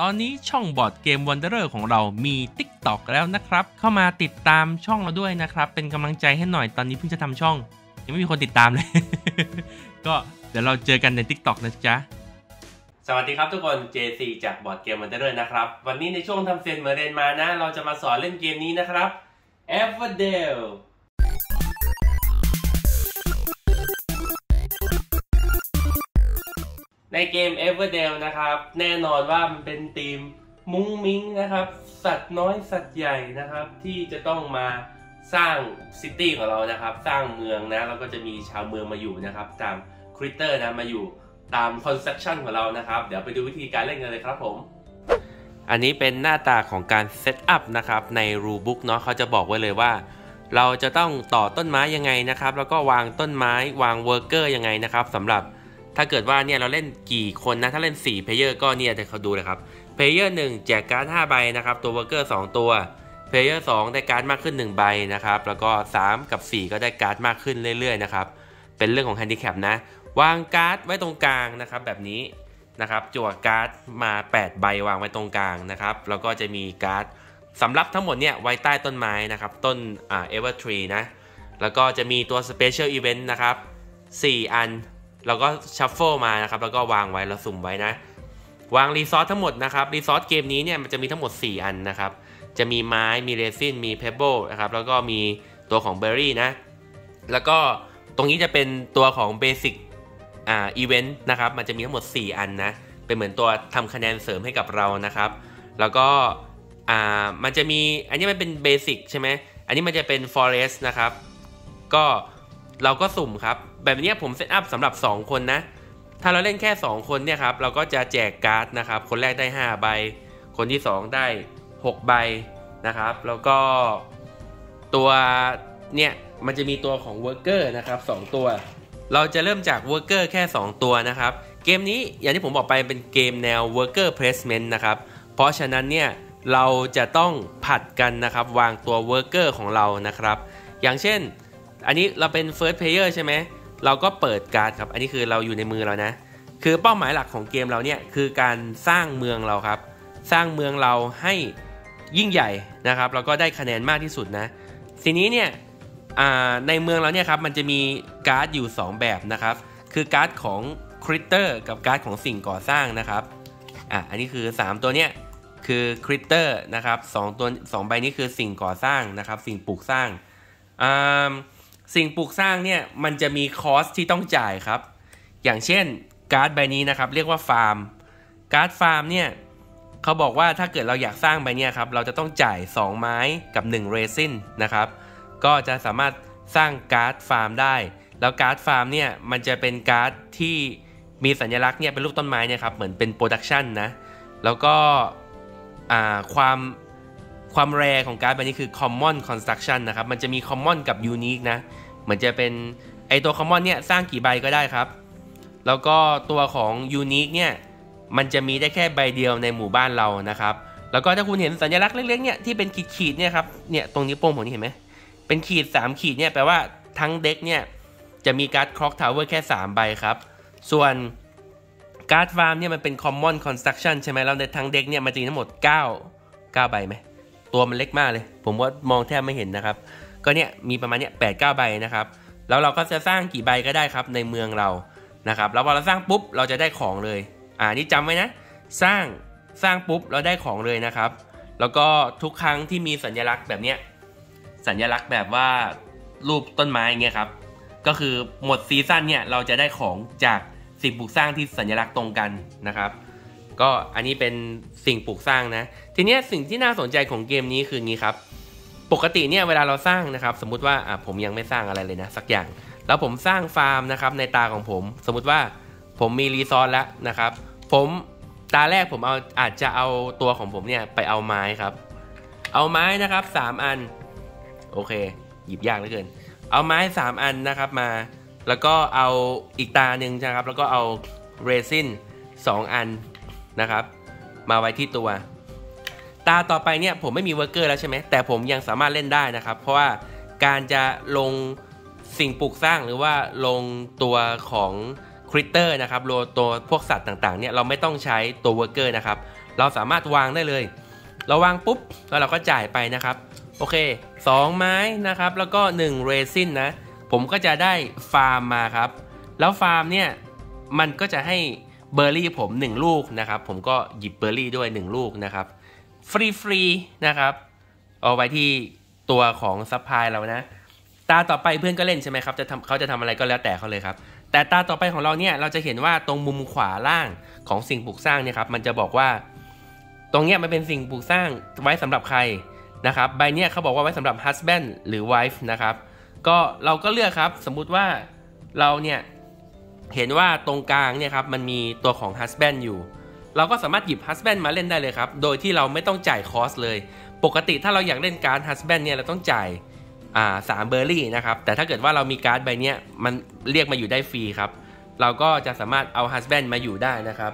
ตอนนี้ช่อง Board Game Wanderer ของเรามี Tik t o อกแล้วนะครับ เข้ามาติดตามช่องเราด้วยนะครับ เป็นกำลังใจให้หน่อยตอนนี้เพิ่งจะทำช่อง ยังไม่มีคนติดตามเลย ก็เดี๋ยวเราเจอกันใน Tik t o อกนะจ๊ะ สวัสดีครับทุกคน Jay-C จาก Board Game Wanderer นะครับ วันนี้ในช่วงทำเซียนเหมือนเรียนมานะ เราจะมาสอนเล่นเกมนี้นะครับ e v e r d a l e ในเกม Everdell นะครับ แน่นอนว่ามันเป็นธีมมุ้งมิ้งนะครับ สัตว์น้อยสัตว์ใหญ่นะครับ ที่จะต้องมาสร้าง city ของเรานะครับ สร้างเมืองนะแล้วก็จะมีชาวเมืองมาอยู่นะครับ ตาม critter นะมาอยู่ตาม construction ของเรานะครับ เดี๋ยวไปดูวิธีการเล่นกันเลยครับผม อันนี้เป็นหน้าตาของการ setup นะครับใน rule book เนาะเขาจะบอกไว้เลยว่า เราจะต้องต่อต้นไม้ยังไงนะครับ แล้วก็วางต้นไม้วาง worker ยังไงนะครับสำหรับ ถ้าเกิดว่าเนี่ยเราเล่นกี่คนนะถ้าเล่น4 player ก็เนี่ยจะเขาดูเลยครับ player 1 แจกการ์ด5ใบนะครับตัว worker 2ตัว player 2ได้การ์ดมากขึ้น 1 ใบนะครับแล้วก็ 3 กับ 4 ก็ได้การ์ดมากขึ้นเรื่อยๆนะครับเป็นเรื่องของแฮนดิแคปนะวางการ์ดไว้ตรงกลางนะครับแบบนี้นะครับจั่วการ์ดมา 8 ใบวางไว้ตรงกลางนะครับแล้วก็จะมีการ์ดสำรับทั้งหมดเนี่ยไว้ใต้ต้นไม้นะครับต้นอ่า Ever Tree นะแล้วก็จะมีตัว special event นะครับ4อัน เราก็ shuffle มานะครับแล้วก็วางไว้แล้วสุ่มไว้นะ วาง resource ทั้งหมดนะครับ resource เกมนี้เนี่ยมันจะมีทั้งหมด 4 อันนะครับ จะมีไม้มีเรซินมี pebble นะครับแล้วก็มีตัวของเบอร์รี่นะ แล้วก็ตรงนี้จะเป็นตัวของ basic อ่าอีเวนต์นะครับมันจะมีทั้งหมด 4 อันนะ เป็นเหมือนตัวทำคะแนนเสริมให้กับเรานะครับ แล้วก็อ่ามันจะมีอันนี้มันเป็น basic ใช่ไหมอันนี้มันจะเป็น forest นะครับ ก็ เราก็สุ่มครับ แบบนี้ผม setup สำหรับ 2 คนนะ ถ้าเราเล่นแค่ 2 คนเนี่ยครับ เราก็จะแจกการ์ดนะครับ คนแรกได้ 5 ใบ คนที่ 2 ได้ 6 ใบนะครับ แล้วก็ตัวเนี่ยมันจะมีตัวของ worker นะครับ2ตัว เราจะเริ่มจาก worker แค่ 2 ตัวนะครับ เกมนี้อย่างที่ผมบอกไปเป็นเกมแนว worker placement นต์นะครับ เพราะฉะนั้นเนี่ยเราจะต้องผัดกันนะครับ วางตัว worker ของเรานะครับ อย่างเช่น อันนี้เราเป็น first player ใช่ไหมเราก็เปิดการ์ดครับ อันนี้คือเราอยู่ในมือเรานะ คือเป้าหมายหลักของเกมเราเนี่ยคือการสร้างเมืองเราครับ สร้างเมืองเราให้ยิ่งใหญ่นะครับ แล้วก็ได้คะแนนมากที่สุดนะ ทีนี้เนี่ยในเมืองเราเนี่ยครับมันจะมีการ์ดอยู่ 2 แบบนะครับ คือการ์ดของ critter กับการ์ดของสิ่งก่อสร้างนะครับ อะ อันนี้คือ 3 ตัวเนี้ยคือ critter นะครับสัตว์ 2ใบนี้คือสิ่งก่อสร้างนะครับ สิ่งปลูกสร้างอ่า สิ่งปลูกสร้างเนี่ยมันจะมี cost ที่ต้องจ่ายครับ อย่างเช่นการ์ดใบนี้นะครับ เรียกว่าฟาร์ม การ์ดฟาร์มเนี่ยเขาบอกว่าถ้าเกิดเราอยากสร้างใบนี้ครับ เราจะต้องจ่าย 2 ไม้กับ 1 เรซินนะครับ ก็จะสามารถสร้างการ์ดฟาร์มได้ แล้วการ์ดฟาร์มเนี่ยมันจะเป็นการ์ดที่มีสัญลักษณ์เนี่ยเป็นรูปต้นไม้เนี่ยครับเหมือนเป็น production นะแล้วก็ความ ความ rare ของการ์ดใบนี้คือ common construction นะครับ มันจะมี common กับ unique นะ เหมือนจะเป็นไอตัว common เนี่ยสร้างกี่ใบก็ได้ครับ แล้วก็ตัวของ unique เนี่ย มันจะมีได้แค่ใบเดียวในหมู่บ้านเรานะครับ แล้วก็ถ้าคุณเห็นสัญลักษณ์เล็กๆเนี่ยที่เป็นขีดๆเนี่ยครับ เนี่ยตรงนี้โป้งผมนี่เห็นไหม เป็นขีด 3 ขีดเนี่ยแปลว่าทั้ง deck เนี่ยจะมีการ์ด clock tower แค่ 3 ใบครับ ส่วนการ์ดฟาร์มเนี่ยมันเป็น common construction ใช่ไหมแล้วในทั้ง deck เนี่ยมันจะมีทั้งหมด 9 9 ใบไหม ตัวมันเล็กมากเลย ผมว่ามองแทบไม่เห็นนะครับ ก็เนี่ยมีประมาณเนี้ยแปดเก้าใบนะครับ แล้วเราก็จะสร้างกี่ใบก็ได้ครับในเมืองเรานะครับ แล้วพอเราสร้างปุ๊บเราจะได้ของเลย อ่านี่จำไว้นะ สร้างสร้างปุ๊บเราได้ของเลยนะครับ แล้วก็ทุกครั้งที่มีสัญลักษณ์แบบเนี้ยสัญลักษณ์แบบว่ารูปต้นไม้เงี้ยครับ ก็คือหมดซีซั่นเนี่ยเราจะได้ของจากสิ่งปลูกสร้างที่สัญลักษณ์ตรงกันนะครับ ก็อันนี้เป็นสิ่งปลูกสร้างนะ ทีนี้สิ่งที่น่าสนใจของเกมนี้คืองี้ครับ ปกติเนี่ยเวลาเราสร้างนะครับ สมมติว่าอะผมยังไม่สร้างอะไรเลยนะสักอย่าง แล้วผมสร้างฟาร์มนะครับในตาของผม สมมติว่าผมมี resource แล้วนะครับ ผมตาแรกผมเอาอาจจะเอาตัวของผมเนี่ยไปเอาไม้ครับ เอาไม้นะครับ 3 อัน โอเค หยิบยากเหลือเกิน เอาไม้ 3 อันนะครับมา แล้วก็เอาอีกตาหนึ่งนะครับ แล้วก็เอาเรซิน2 อัน นะครับ มาไว้ที่ตัว ตาต่อไปเนี่ยผมไม่มี worker แล้วใช่ไหมแต่ผมยังสามารถเล่นได้นะครับ เพราะว่าการจะลงสิ่งปลูกสร้างหรือว่าลงตัวของ critter นะครับลงตัวพวกสัตว์ต่างๆเนี่ยเราไม่ต้องใช้ตัว worker นะครับ เราสามารถวางได้เลย เราวางปุ๊บแล้วเราก็จ่ายไปนะครับ โอเค 2 ไม้นะครับ แล้วก็1เรซินนะ ผมก็จะได้ฟาร์มมาครับ แล้วฟาร์มเนี่ย มันก็จะให้ เบอร์รี่ผม1ลูกนะครับ ผมก็หยิบเบอร์รี่ด้วย 1 ลูกนะครับ ฟรีฟรีนะครับ เอาไว้ที่ตัวของ supply เรานะ ตาต่อไปเพื่อนก็เล่นใช่ไหมครับ จะทำเขาจะทำอะไรก็แล้วแต่เขาเลยครับ แต่ตาต่อไปของเราเนี่ย เราจะเห็นว่าตรงมุมขวาล่างของสิ่งปลูกสร้างเนี่ยครับ มันจะบอกว่า ตรงเนี้ยมันเป็นสิ่งปลูกสร้างไว้สำหรับใครนะครับ ใบเนี้ยเขาบอกว่าไว้สำหรับ husband หรือ wife นะครับ ก็เราก็เลือกครับ สมมุติว่าเราเนี่ย เห็นว่าตรงกลางเนี่ยครับมันมีตัวของ husband อยู่ เราก็สามารถหยิบ husband มาเล่นได้เลยครับ โดยที่เราไม่ต้องจ่าย cost เลย ปกติถ้าเราอยากเล่นการ์ด husband เนี่ยเราต้องจ่ายอ่าสามเบอร์รี่นะครับ แต่ถ้าเกิดว่าเรามีการ์ดใบเนี้ยมันเรียกมาอยู่ได้ฟรีครับ เราก็จะสามารถเอา husband มาอยู่ได้นะครับ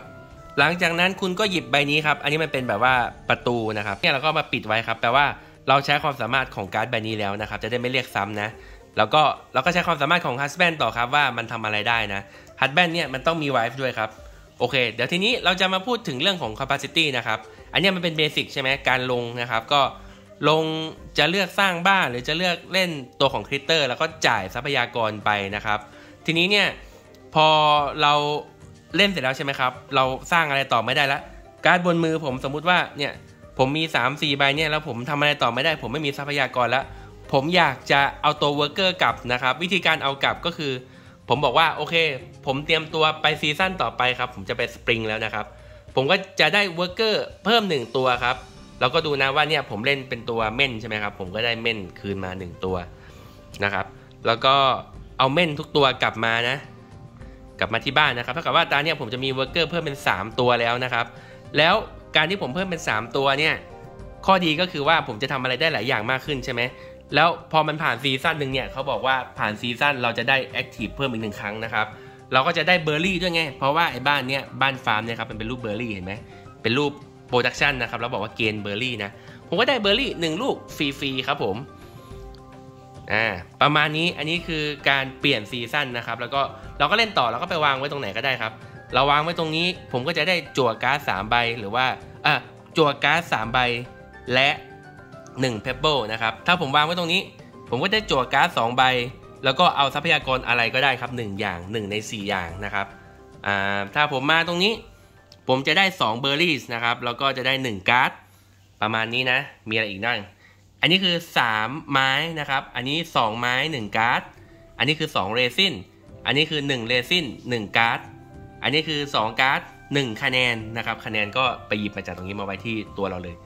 หลังจากนั้นคุณก็หยิบใบนี้ครับ อันนี้มันเป็นแบบว่าประตูนะครับเนี่ยเราก็มาปิดไว้ครับ แปลว่าเราใช้ความสามารถของการ์ดใบนี้แล้วนะครับ จะได้ไม่เรียกซ้ำนะ แล้วก็เราก็ใช้ความสามารถของ husband ต่อครับว่ามันทำอะไรได้นะ husband เนี่ยมันต้องมี wife ด้วยครับ โอเค เดี๋ยวทีนี้เราจะมาพูดถึงเรื่องของ capacity นะครับ อันนี้มันเป็น basic ใช่ไหมการลงนะครับ ก็ลงจะเลือกสร้างบ้านหรือจะเลือกเล่นตัวของ critter แล้วก็จ่ายทรัพยากรไปนะครับ ทีนี้เนี่ยพอเราเล่นเสร็จแล้วใช่ไหมครับ เราสร้างอะไรต่อไม่ได้ละการ์ดบนมือผมสมมุติว่าเนี่ยผมมี 3 4ใบเนี่ยแล้วผมทำอะไรต่อไม่ได้ ผมไม่มีทรัพยากรแล้ว ผมอยากจะเอาตัว worker กลับนะครับ วิธีการเอากลับก็คือ ผมบอกว่าโอเค ผมเตรียมตัวไป season ต่อไปครับ ผมจะไปสปริงแล้วนะครับ ผมก็จะได้ worker เพิ่ม 1 ตัวครับเราก็ดูนะว่าเนี่ยผมเล่นเป็นตัวเม่นใช่ไหมครับ ผมก็ได้เม่นคืนมา 1 ตัวนะครับ แล้วก็เอาเม่นทุกตัวกลับมานะ กลับมาที่บ้านนะครับเท่ากับว่าตาเนี่ยผมจะมี worker เพิ่มเป็น 3 ตัวแล้วนะครับ แล้วการที่ผมเพิ่มเป็น 3 ตัวเนี่ยข้อดีก็คือว่าผมจะทำอะไรได้หลายอย่างมากขึ้นใช่ไหม แล้วพอมันผ่าน season หนึ่งเนี่ยเขาบอกว่าผ่าน season เราจะได้ active เพิ่มอีกหนึ่งครั้งนะครับเราก็จะได้เบอร์รี่ด้วยไง เพราะว่าไอ้บ้านเนี้ยบ้านฟาร์มเนี่ยครับมันเป็นรูปเบอร์รี่เห็นไหมเป็นรูป production นะครับเราบอกว่า gain berry นะผมก็ได้เบอร์รี่หนึ่งลูกฟรีๆครับผมอ่าประมาณนี้อันนี้คือการเปลี่ยน season นะครับแล้วก็เราก็เล่นต่อเราก็ไปวางไว้ตรงไหนก็ได้ครับเราวางไว้ตรงนี้ผมก็จะได้จั่วการ์ดสามใบหรือว่าอะจั่วการ์ดสามใบและ 1 pebble นะครับถ้าผมวางไว้ตรงนี้ ผมก็ได้จั่วการ์ด2ใบ แล้วก็เอาทรัพยากรอะไรก็ได้ครับ 1 อย่าง 1 ใน 4 อย่างนะครับถ้าผมมาตรงนี้ ผมจะได้2 berries นะครับแล้วก็จะได้ 1 การ์ดประมาณนี้นะ มีอะไรอีกมั่งอันนี้คือ 3 ไม้นะครับ อันนี้ 2 ไม้ 1 การ์ด อันนี้คือ 2 เรซิน อันนี้คือ 1 เรซิน1 การ์ด อันนี้คือ 2 การ์ด 1 คะแนนนะครับ คะแนนก็ไปหยิบมาจากตรงนี้มาไว้ที่ตัวเราเลย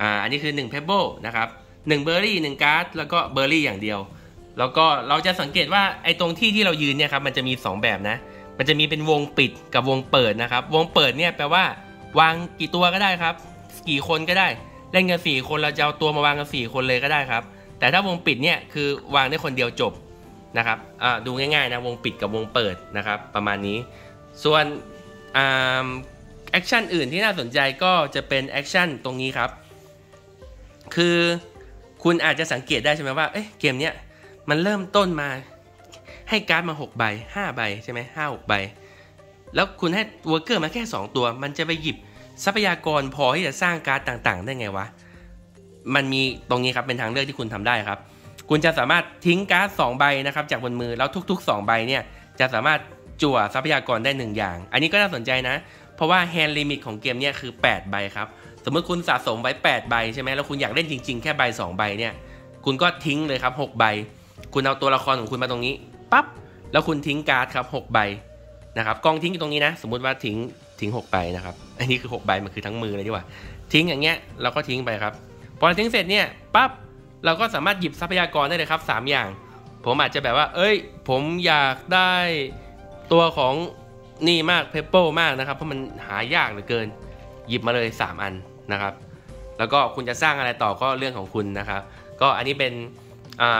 อ่าอันนี้คือ1 pebble นะครับ1 berry 1การ์ดแล้วก็ berry อย่างเดียว แล้วก็เราจะสังเกตว่าไอ้ตรงที่ที่เรายืนเนี่ยครับมันจะมี 2 แบบนะ มันจะมีเป็นวงปิดกับวงเปิดนะครับ วงเปิดเนี่ยแปลว่าวางกี่ตัวก็ได้ครับกี่คนก็ได้ เล่นกัน4คนเราจะเอาตัวมาวางกัน4คนเลยก็ได้ครับ แต่ถ้าวงปิดเนี่ยคือวางได้คนเดียวจบนะครับอ่าดูง่ายๆนะวงปิดกับวงเปิดนะครับประมาณนี้ ส่วนอ่า action อื่นที่น่าสนใจก็จะเป็น action ตรงนี้ครับ คือคุณอาจจะสังเกตได้ใช่ไหมว่าเอ๊ะเกมเนี้ยมันเริ่มต้นมาให้การ์ดมา 6 ใบ 5 ใบใช่ไหมห้าหกใบ แล้วคุณให้ worker มาแค่ 2 ตัว มันจะไปหยิบทรัพยากรพอที่จะสร้างการ์ดต่าง ๆ ได้ไงวะ มันมีตรงนี้ครับเป็นทางเลือกที่คุณทำได้ครับ คุณจะสามารถทิ้งการ์ด2ใบนะครับจากบนมือแล้วทุก ๆ 2 ใบเนี่ยจะสามารถจั่วทรัพยากรได้ 1 อย่าง อันนี้ก็น่าสนใจนะ เพราะว่า hand limit ของเกมเนี่ยคือ 8 ใบครับ สมมติคุณสะสมไว้ 8 ใบใช่ไหมแล้วคุณอยากเล่นจริง ๆ แค่ใบ2ใบเนี่ย คุณก็ทิ้งเลยครับ 6 ใบ คุณเอาตัวละครของคุณมาตรงนี้ปั๊บแล้วคุณทิ้งการ์ดครับ 6 ใบนะครับกองทิ้งอยู่ตรงนี้นะ สมมุติว่าทิ้งทิ้ง6ใบนะครับอันนี้คือ 6 ใบมันคือทั้งมือเลยดีกว่า ทิ้งอย่างเงี้ยเราก็ทิ้งไปครับพอทิ้งเสร็จเนี่ยปั๊บเราก็สามารถหยิบทรัพยากรได้เลยครับ 3 อย่าง ผมอาจจะแบบว่า เอ้ย ผมอยากได้ตัวของนี่มาก pebble มากนะครับ เพราะมันหายากเหลือเกิน หยิบมาเลย 3 อัน นะครับ แล้วก็คุณจะสร้างอะไรต่อก็เรื่องของคุณนะครับ ก็อันนี้เป็น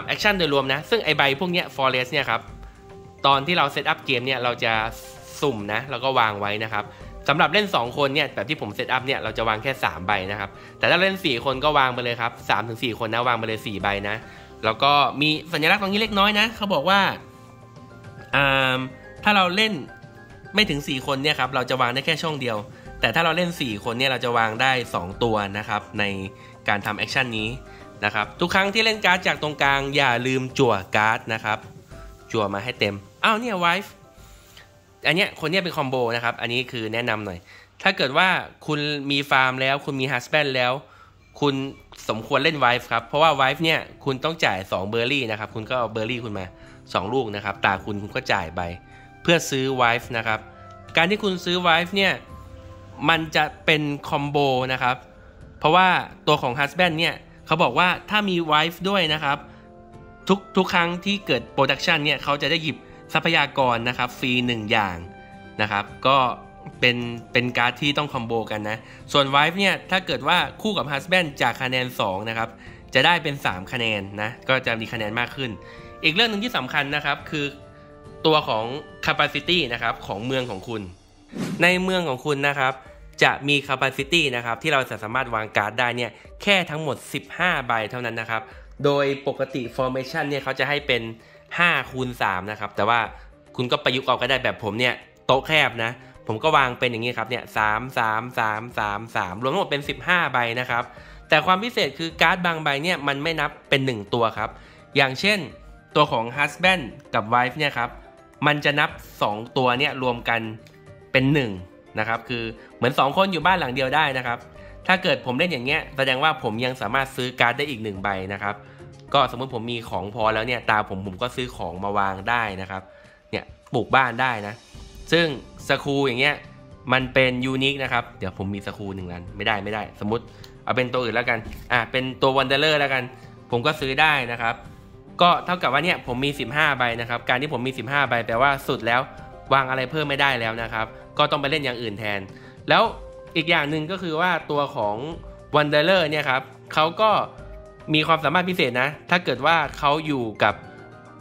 action โดยรวมนะ ซึ่งไอ้ใบพวกเนี้ย forest เนี่ยครับ ตอนที่เรา setup เกมเนี่ยเราจะสุ่มนะ แล้วก็วางไว้นะครับสำหรับเล่น 2 คนเนี่ยแบบที่ผม setup เนี่ยเราจะวางแค่ 3 ใบนะครับ แต่ถ้าเล่น 4 คนก็วางไปเลยครับ3ถึง4คนนะวางไปเลย 4 ใบนะ แล้วก็มีสัญลักษณ์ตรงนี้เล็กน้อยนะเขาบอกว่าถ้าเราเล่นไม่ถึง 4 คนเนี่ยครับเราจะวางได้แค่ช่องเดียว แต่ถ้าเราเล่น 4 คนเนี่ยเราจะวางได้ 2 ตัวนะครับ ในการทำ action นี้นะครับ ทุกครั้งที่เล่นการ์ดจากตรงกลาง อย่าลืมจั่วการ์ดนะครับ จั่วมาให้เต็มอ้าวเนี่ย wife อันเนี้ยคนเนี้ยเป็นคอมโบนะครับ อันนี้คือแนะนำหน่อย ถ้าเกิดว่าคุณมีฟาร์มแล้ว คุณมี husband แล้ว คุณสมควรเล่น wife ครับ เพราะว่า wife เนี่ยคุณต้องจ่าย 2 เบอร์รี่นะครับ คุณก็เอาเบอร์รี่คุณมา 2 ลูกนะครับ ตาคุณคุณก็จ่ายไปเพื่อซื้อ wife นะครับ การที่คุณซื้อ wife เนี่ย มันจะเป็นคอมโบนะครับ เพราะว่าตัวของ husband เนี่ยเขาบอกว่าถ้ามี wife ด้วยนะครับ ทุกทุกครั้งที่เกิด production เนี่ยเขาจะได้หยิบทรัพยากรนะครับฟรีหนึ่งอย่างนะครับ ก็เป็นเป็นการ์ดที่ต้องคอมโบกันนะ ส่วน wife เนี่ยถ้าเกิดว่าคู่กับ husband จากคะแนน 2 นะครับ จะได้เป็น 3 คะแนนนะ ก็จะมีคะแนนมากขึ้น อีกเรื่องหนึ่งที่สำคัญนะครับคือตัวของ capacity นะครับของเมืองของคุณ ในเมืองของคุณนะครับ จะมี capacity นะครับที่เราจะสามารถวางการ์ดได้เนี่ยแค่ทั้งหมด 15 ใบเท่านั้นนะครับ โดยปกติ formation เนี่ยเขาจะให้เป็น 5 คูณ 3 นะครับ แต่ว่าคุณก็ประยุกต์เอาก็ได้แบบผมเนี่ยโต๊ะแคบนะ ผมก็วางเป็นอย่างนี้ครับเนี่ยสามสามสามสามสามรวมทั้งหมดเป็น 15 ใบนะครับ แต่ความพิเศษคือการ์ดบางใบเนี่ยมันไม่นับเป็น 1 ตัวครับ อย่างเช่นตัวของ husband กับ wife เนี่ยครับ มันจะนับ 2 ตัวเนี่ยรวมกันเป็น 1 นะครับคือเหมือน 2 คนอยู่บ้านหลังเดียวได้นะครับ ถ้าเกิดผมเล่นอย่างเงี้ยแสดงว่าผมยังสามารถซื้อการ์ดได้อีก1ใบนะครับ ก็สมมติผมมีของพอแล้วเนี่ยตาผมผมก็ซื้อของมาวางได้นะครับเนี่ยปลูกบ้านได้นะ ซึ่ง school อย่างเงี้ยมันเป็น unique นะครับ เดี๋ยวผมมี school หนึ่งอันไม่ได้ไม่ได้ สมมติเอาเป็นตัวอื่นแล้วกันอะเป็นตัว wanderer แล้วกัน ผมก็ซื้อได้นะครับ ก็เท่ากับว่าเนี่ยผมมี 15 ใบนะครับ การที่ผมมี 15 ใบแปลว่าสุดแล้ววางอะไรเพิ่มไม่ได้แล้วนะครับ ก็ต้องไปเล่นอย่างอื่นแทน แล้วอีกอย่างหนึ่งก็คือว่าตัวของ Wanderer เนี่ยครับเขาก็มีความสามารถพิเศษนะ ถ้าเกิดว่าเขาอยู่กับ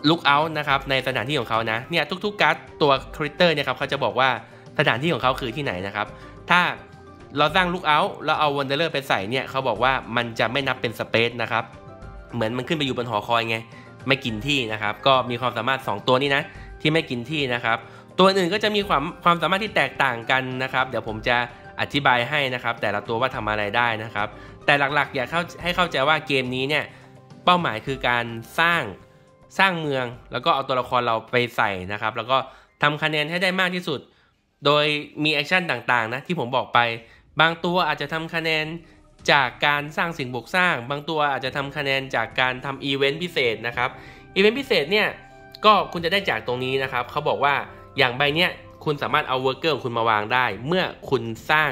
Look Out นะครับในสถานที่ของเขานะเนี่ยทุกๆการ์ดตัวคริสเตอร์เนี่ยครับเขาจะบอกว่าสถานที่ของเขาคือที่ไหนนะครับ ถ้าเราสร้าง Look Out แล้วเอา Wanderer ไปใส่เนี่ยเขาบอกว่ามันจะไม่นับเป็นสเปซนะครับ เหมือนมันขึ้นไปอยู่บนหอคอยไง ไม่กินที่นะครับ ก็มีความสามารถ 2 ตัวนี้นะ ที่ไม่กินที่นะครับ ตัวอื่นก็จะมีความความสามารถที่แตกต่างกันนะครับ เดี๋ยวผมจะอธิบายให้นะครับ แต่ละตัวว่าทำอะไรได้นะครับ แต่หลักๆ อยากเข้าให้เข้าใจว่าเกมนี้เนี่ยเป้าหมายคือการสร้างสร้างเมือง แล้วก็เอาตัวละครเราไปใส่นะครับ แล้วก็ทำคะแนนให้ได้มากที่สุด โดยมี action ต่างๆนะที่ผมบอกไป บางตัวอาจจะทำคะแนนจากการสร้างสิ่งปลูกสร้าง บางตัวอาจจะทำคะแนนจากการทำอีเวนต์พิเศษนะครับอีเวนต์พิเศษเนี่ยก็คุณจะได้จากตรงนี้นะครับเขาบอกว่า อย่างใบเนี้ยคุณสามารถเอา worker ของคุณมาวางได้ เมื่อคุณสร้าง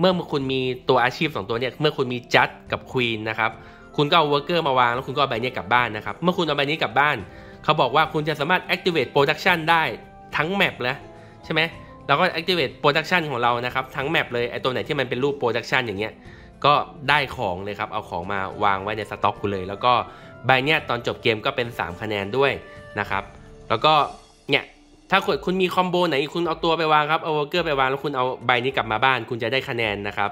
เมื่อคุณมีตัวอาชีพสองตัวเนี่ยเมื่อคุณมี judge กับ queen นะครับคุณก็เอา worker มาวางแล้วคุณก็เอาใบนี้กลับบ้านนะครับเมื่อคุณเอาใบนี้กลับบ้าน เขาบอกว่าคุณจะสามารถ activate production ได้ทั้ง map แล้วใช่ไหมเราก็ activate production ของเรานะครับทั้ง map เลยไอตัวไหนที่มันเป็นรูป production อย่างเงี้ยก็ได้ของเลยครับเอาของมาวางไว้ในสต็อกคุณเลย แล้วก็ใบเนี้ยตอนจบเกมก็เป็น 3 คะแนนด้วยนะครับ แล้วก็เนี่ย ถ้าคุณมีคอมโบไหนคุณเอาตัวไปวางครับเอา worker ไปวางแล้วคุณเอาใบนี้กลับมาบ้าน คุณจะได้คะแนนนะครับ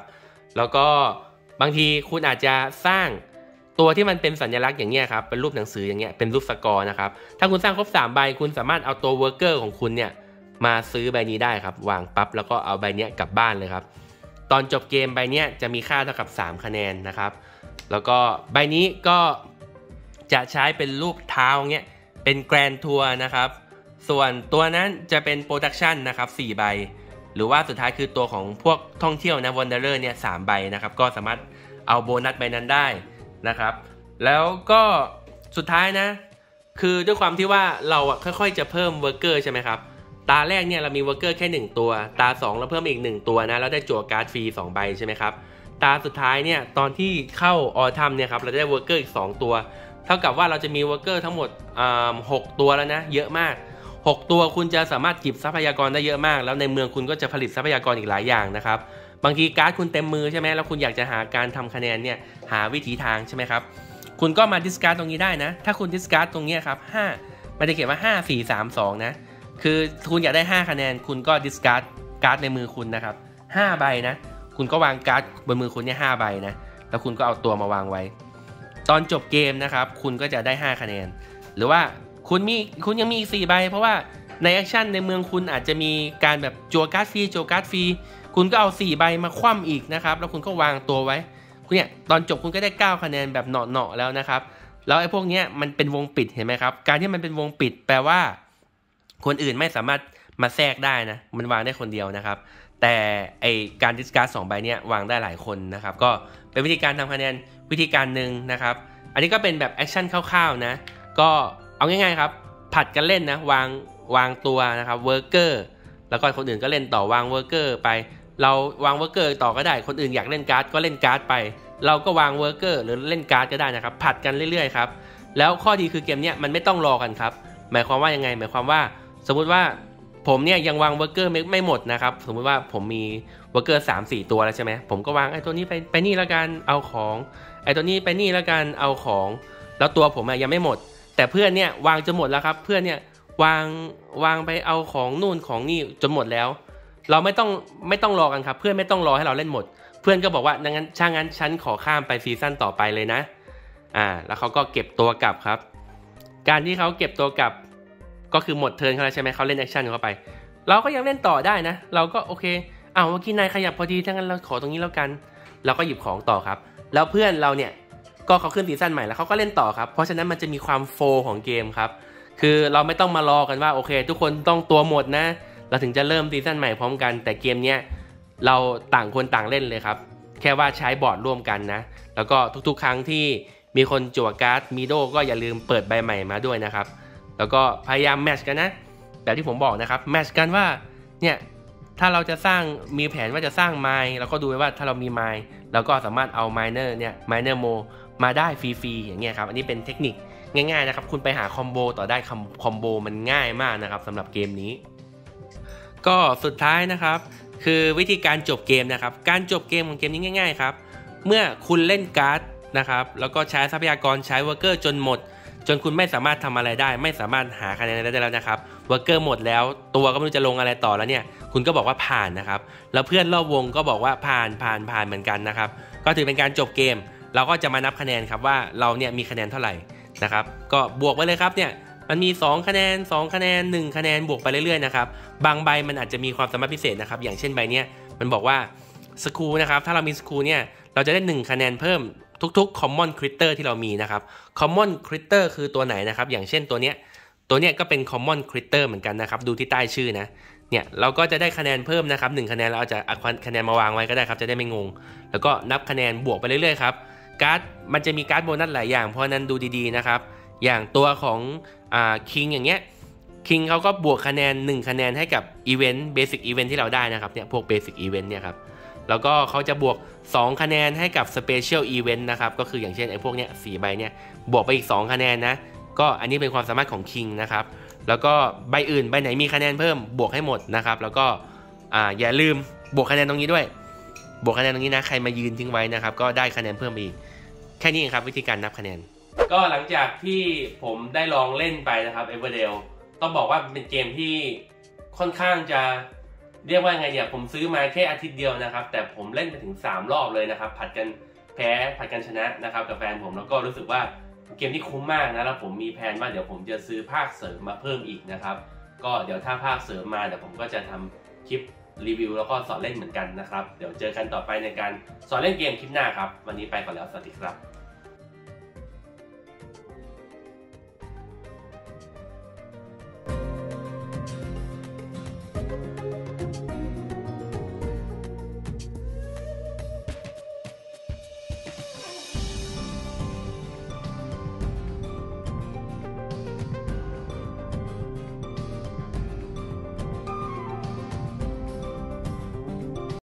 แล้วก็บางทีคุณอาจจะสร้างตัวที่มันเป็นสัญลักษณ์อย่างเงี้ยครับเป็นรูปหนังสืออย่างเงี้ยเป็นรูป scroll นะครับถ้าคุณสร้างครบ3ใบคุณสามารถเอาตัว worker ของคุณเนี่ยมาซื้อใบนี้ได้ครับ วางปั๊บแล้วก็เอาใบนี้กลับบ้านเลยครับ ตอนจบเกมใบนี้จะมีค่าเท่ากับ 3 คะแนนนะครับ แล้วก็ใบนี้ก็จะใช้เป็นรูปเท้าเงี้ยเป็น grand tour นะครับ ส่วนตัวนั้นจะเป็น production นะครับ4ใบ หรือว่าสุดท้ายคือตัวของพวกท่องเที่ยวนะ wander เนี่ยสามใบนะครับ ก็สามารถเอาโบนัสใบนั้นได้นะครับ แล้วก็สุดท้ายนะ คือด้วยความที่ว่าเราอะค่อยๆ จะเพิ่ม worker ใช่ไหมครับ ตาแรกเนี่ยเรามี worker แค่ 1 ตัว ตา 2 เราเพิ่มอีก 1 ตัวนะแล้วได้จั่วการ์ดฟรี2ใบใช่ไหมครับ ตาสุดท้ายเนี่ยตอนที่เข้า autumn เนี่ยครับเราได้ worker อีก 2 ตัว เท่ากับว่าเราจะมี worker ทั้งหมดหกตัวแล้วนะเยอะมาก 6 ตัวคุณจะสามารถหยิบทรัพยากรได้เยอะมาก แล้วในเมืองคุณก็จะผลิตทรัพยากรอีกหลายอย่างนะครับบางทีการ์ดคุณเต็มมือใช่ไหมแล้วคุณอยากจะหาการทำคะแนนเนี่ยหาวิธีทางใช่ไหมครับคุณก็มา discard ตรงนี้ได้นะ ถ้าคุณ discard ตรงนี้ครับ5มันจะเขียนว่า 5 4 3 2 นะ คือคุณอยากได้ 5 คะแนน คุณก็ discard การ์ดในมือคุณนะครับ5ใบนะ คุณก็วางการ์ดบนมือคุณเนี่ย5ใบนะ แล้วคุณก็เอาตัวมาวางไว้ ตอนจบเกมนะครับ คุณก็จะได้ 5 คะแนน หรือว่า คุณมีคุณยังมีอีก4ใบ เพราะว่าใน action ในเมืองคุณอาจจะมีการแบบจั่วการ์ดฟรีจั่วการ์ดฟรีคุณก็เอา4ใบมาคว่ำอีกนะครับ แล้วคุณก็วางตัวไว้คุณเนี่ยตอนจบคุณก็ได้ 9 คะแนนแบบเหนาะๆแล้วนะครับ แล้วไอ้พวกเนี้ยมันเป็นวงปิดเห็นไหมครับ การที่มันเป็นวงปิดแปลว่า คนอื่นไม่สามารถมาแทรกได้นะมันวางได้คนเดียวนะครับ แต่ไอการ discard สองใบเนี้ยวางได้หลายคนนะครับ ก็เป็นวิธีการทำคะแนนวิธีการหนึ่งนะครับ อันนี้ก็เป็นแบบ action คร่าวๆนะ ก็ เอาง่ายๆครับ ผลัดกันเล่นนะวางวางตัวนะครับ worker แล้วก็คนอื่นก็เล่นต่อวาง worker ไป เราวาง worker ต่อก็ได้ คนอื่นอยากเล่นการ์ดก็เล่นการ์ดไป เราก็วาง worker หรือเล่นการ์ดก็ได้นะครับ ผลัดกันเรื่อยๆครับแล้วข้อดีคือเกมนี้มันไม่ต้องรอกันครับ หมายความว่ายังไง หมายความว่า สมมุติว่าผมเนี่ยยังวาง worker ไม่หมดนะครับ สมมุติว่าผมมี worker สามสี่ตัวแล้วใช่ไหมผมก็วางไอ้ตัวนี้ไปไปนี่แล้วกันเอาของ ไอ้ตัวนี้ไปนี่แล้วกันเอาของ แล้วตัวผมยังไม่หมด แต่เพื่อนเนี่ยวางจะหมดแล้วครับ เพื่อนเนี่ยวางวางไปเอาของนู่นของนี่จนหมดแล้ว เราไม่ต้องไม่ต้องรอกันครับ เพื่อนไม่ต้องรอให้เราเล่นหมด เพื่อนก็บอกว่าดังนั้นช่างงั้นฉันขอข้ามไป season ต่อไปเลยนะ อ่า แล้วเขาก็เก็บตัวกลับครับ การที่เขาเก็บตัวกลับ ก็คือหมด turn เขาแล้วใช่ไหมเขาเล่น action เขาไป เราก็ยังเล่นต่อได้นะ เราก็โอเคอ้าวเมื่อกี้นายขยับพอดีถ้างั้นเราขอตรงนี้แล้วกัน เราก็หยิบของต่อครับ แล้วเพื่อนเราเนี่ย ก็เขาขึ้น season ใหม่แล้วเขาก็เล่นต่อครับ เพราะฉะนั้นมันจะมีความ flow ของเกมครับ คือเราไม่ต้องมารอกันว่าโอเค ทุกคนต้องตัวหมดนะ เราถึงจะเริ่ม season ใหม่พร้อมกัน แต่เกมเนี้ยเราต่างคนต่างเล่นเลยครับ แค่ว่าใช้บอร์ดร่วมกันนะ แล้วก็ทุกๆ ครั้งที่มีคนจั่วการ์ด Meadow ก็อย่าลืมเปิดใบใหม่มาด้วยนะครับ แล้วก็พยายาม match กันนะ แบบที่ผมบอกนะครับ match กันว่าเนี่ยถ้าเราจะสร้างมีแผนว่าจะสร้าง Mine เราก็ดูไว้ว่าถ้าเรามี Mine เราก็สามารถเอา Miner เนี่ย Miner Mole มาได้ฟรีๆอย่างเงี้ยครับอันนี้เป็นเทคนิคง่ายๆนะครับคุณไปหา combo ต่อได้ combo มันง่ายมากนะครับสำหรับเกมนี้ ก็สุดท้ายนะครับ คือวิธีการจบเกมนะครับ การจบเกมของเกมนี้ง่าย ๆ ครับ เมื่อคุณเล่นการ์ดนะครับ แล้วก็ใช้ทรัพยากรใช้ worker จนหมด จนคุณไม่สามารถทำอะไรได้ ไม่สามารถหาคะแนนได้แล้วนะครับเวอร์เกอร์หมดแล้ว ตัวก็ไม่รู้จะลงอะไรต่อแล้วเนี่ย คุณก็บอกว่าผ่านนะครับ แล้วเพื่อนรอบวงก็บอกว่าผ่านผ่านผ่านเหมือนกันนะครับ ก็ถือเป็นการจบเกม เราก็จะมานับคะแนนครับว่าเราเนี่ยมีคะแนนเท่าไหร่นะครับ ก็บวกไปเลยครับเนี่ยมันมี 2 คะแนน 2 คะแนน 1 คะแนนบวกไปเรื่อยๆนะครับบางใบมันอาจจะมีความสามารถพิเศษนะครับอย่างเช่นใบเนี้ยมันบอกว่าสกูนะครับถ้าเรามีสกูเนี่ยเราจะได้ 1 คะแนนเพิ่มทุกๆ common critter ที่เรามีนะครับ common critter คือตัวไหนนะครับ อย่างเช่นตัวเนี้ยตัวเนี้ยก็เป็น common critter เหมือนกันนะครับ ดูที่ใต้ชื่อนะเนี่ยเราก็จะได้คะแนนเพิ่มนะครับ1คะแนนเราอาจจะคะแนนมาวางไว้ก็ได้ครับจะได้ไม่งง แล้วก็นับคะแนนบวกไปเรื่อยๆครับ การ์ดมันจะมีการ์ดโบนัสหลายอย่าง เพราะนั้นดูดีๆนะครับ อย่างตัวของอ่า King อย่างเงี้ย King เขาก็บวกคะแนน 1 คะแนนให้กับ event basic event ที่เราได้นะครับเนี่ยพวก basic event เนี่ยครับแล้วก็เขาจะบวก 2 คะแนนให้กับ special event นะครับก็คืออย่างเช่นไอ้พวกเนี้ยสี่ใบเนี่ยบวกไปอีก 2 คะแนนนะก็อันนี้เป็นความสามารถของ King นะครับแล้วก็ใบอื่นใบไหนมีคะแนนเพิ่มบวกให้หมดนะครับแล้วก็ออย่าลืมบวกคะแนนตรงนี้ด้วย บวกคะแนนตรงนี้นะใครมายืนทิ้งไว้นะครับ ก็ได้คะแนนเพิ่มอีก แค่นี้เองครับวิธีการนับคะแนน ก็หลังจากที่ผมได้ลองเล่นไปนะครับ Everdell ต้องบอกว่าเป็นเกมที่ค่อนข้างจะเรียกว่าไงเนี่ยผมซื้อมาแค่อาทิตย์เดียวนะครับ แต่ผมเล่นไปถึง 3 รอบเลยนะครับ ผัดกันแพ้ผัดกันชนะนะครับกับแฟนผมแล้วก็รู้สึกว่าเกมที่คุ้มมากนะแล้วผมมีแผนว่าเดี๋ยวผมจะซื้อภาคเสริมมาเพิ่มอีกนะครับ ก็เดี๋ยวถ้าภาคเสริมมาเดี๋ยวผมก็จะทำคลิป รีวิวแล้วก็สอนเล่นเหมือนกันนะครับ เดี๋ยวเจอกันต่อไปในการสอนเล่นเกมคลิปหน้าครับ วันนี้ไปก่อนแล้ว สวัสดีครับ